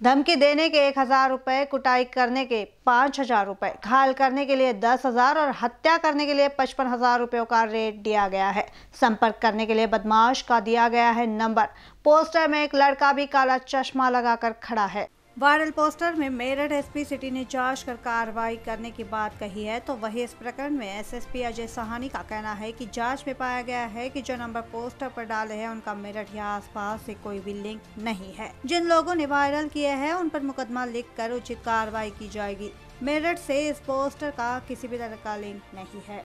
धमकी देने के एक हज़ार रुपए, कुटाई करने के पाँच हज़ार रुपए, घायल करने के लिए दस हज़ार और हत्या करने के लिए पचपन हज़ार रुपयों का रेट दिया गया है। संपर्क करने के लिए बदमाश का दिया गया है नंबर। पोस्टर में एक लड़का भी काला चश्मा लगाकर खड़ा है। वायरल पोस्टर में मेरठ एसपी सिटी ने जाँच कर कार्रवाई करने की बात कही है तो वही इस प्रकरण में एसएसपी अजय सहानी का कहना है कि जाँच में पाया गया है कि जो नंबर पोस्टर पर डाले हैं, उनका मेरठ या आसपास से कोई भी लिंक नहीं है। जिन लोगों ने वायरल किए है, उन पर मुकदमा लिख कर उचित कार्रवाई की जाएगी। मेरठ से इस पोस्टर का किसी भी तरह का लिंक नहीं है।